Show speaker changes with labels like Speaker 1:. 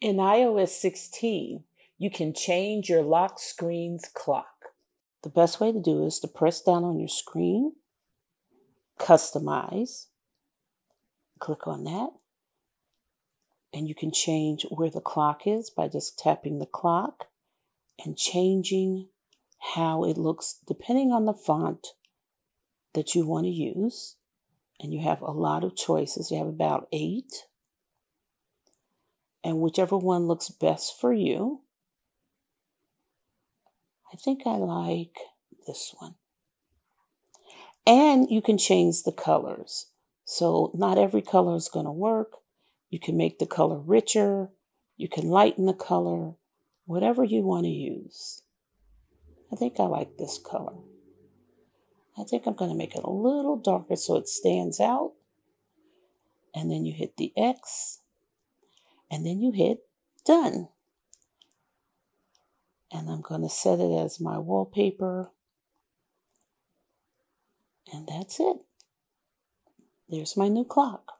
Speaker 1: In iOS 16, you can change your lock screen's clock. The best way to do is to press down on your screen, customize, click on that, and you can change where the clock is by just tapping the clock and changing how it looks depending on the font that you want to use. And you have a lot of choices. You have about eight and whichever one looks best for you. I think I like this one. And you can change the colors. So not every color is going to work. You can make the color richer. You can lighten the color, whatever you want to use. I think I like this color. I think I'm going to make it a little darker so it stands out. And then you hit the X and then you hit done. And I'm going to set it as my wallpaper. And that's it. There's my new clock.